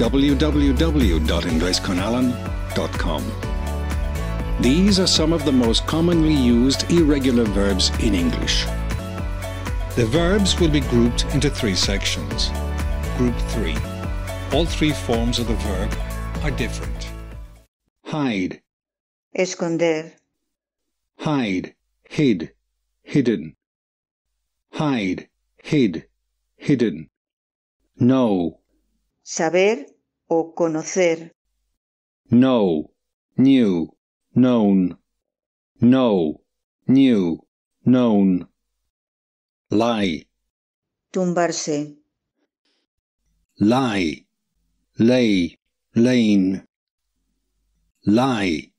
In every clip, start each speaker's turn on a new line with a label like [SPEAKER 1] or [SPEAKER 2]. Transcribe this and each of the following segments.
[SPEAKER 1] www.inglesconalan.com. These are some of the most commonly used irregular verbs in English. The verbs will be grouped into three sections. Group 3. All three forms of the verb are different. Hide,
[SPEAKER 2] esconder,
[SPEAKER 1] hide, hid, hidden. Hide, hid, hidden. Know,
[SPEAKER 2] saber o conocer,
[SPEAKER 1] know, knew, known. Know, knew, known. Lie,
[SPEAKER 2] tumbarse,
[SPEAKER 1] lie, lay, lane. Lie,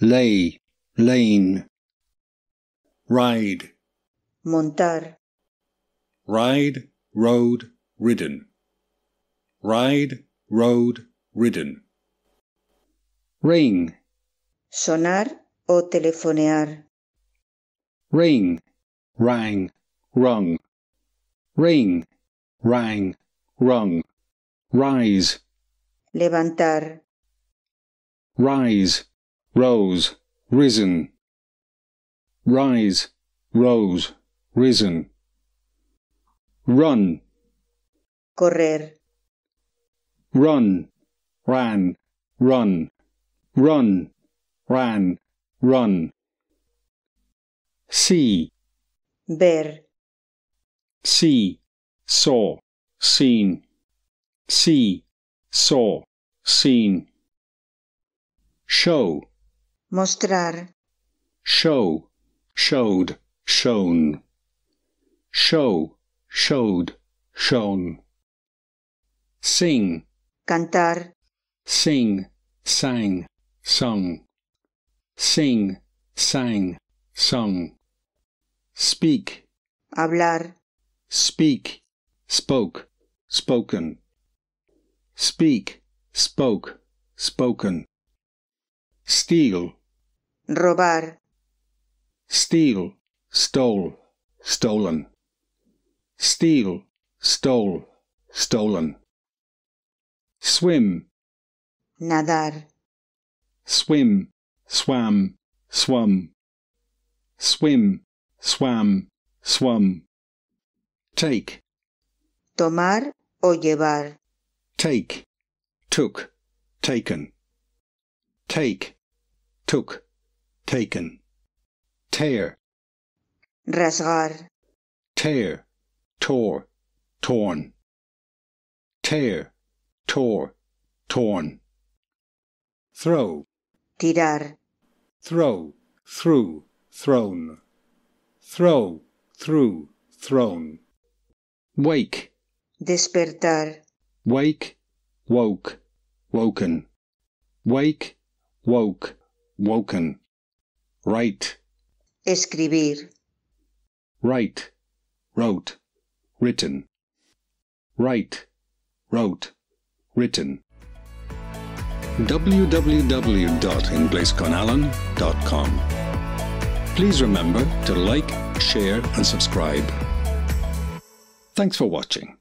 [SPEAKER 1] lay, lane. Ride,
[SPEAKER 2] montar,
[SPEAKER 1] ride, rode, ridden. Ride, rode, ridden. Ring,
[SPEAKER 2] sonar o telefonear,
[SPEAKER 1] ring, rang, rung. Ring, rang, rung. Rise,
[SPEAKER 2] levantar,
[SPEAKER 1] rise, rose, risen. Rise, rose, risen. Run,
[SPEAKER 2] correr,
[SPEAKER 1] run, ran, run. Run, ran, run. See,
[SPEAKER 2] ver,
[SPEAKER 1] see, saw, seen. See, saw, seen. Show,
[SPEAKER 2] mostrar,
[SPEAKER 1] show, showed, shown. Show, showed, shown. Sing,
[SPEAKER 2] cantar,
[SPEAKER 1] sing, sang, sung. Sing, sang, sung. Speak,
[SPEAKER 2] hablar,
[SPEAKER 1] speak, spoke, spoken. Speak, spoke, spoken. Steal,
[SPEAKER 2] robar,
[SPEAKER 1] steal, stole, stolen. Steal, stole, stolen. Swim,
[SPEAKER 2] nadar,
[SPEAKER 1] swim, swam, swum. Swim, swam, swum. Take,
[SPEAKER 2] tomar o llevar,
[SPEAKER 1] take, took, taken. Take, took, taken. Tear,
[SPEAKER 2] rasgar,
[SPEAKER 1] tear, tore, torn. Tear, tore, torn. Throw,
[SPEAKER 2] tirar,
[SPEAKER 1] throw, threw, thrown. Throw, threw, thrown. Wake,
[SPEAKER 2] despertar,
[SPEAKER 1] wake, woke, woken. Wake, woke, woken. Write,
[SPEAKER 2] escribir,
[SPEAKER 1] write, wrote, written. Write, wrote, written. www.inglesconalan.com Please remember to like, share and subscribe. Thanks for watching.